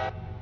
you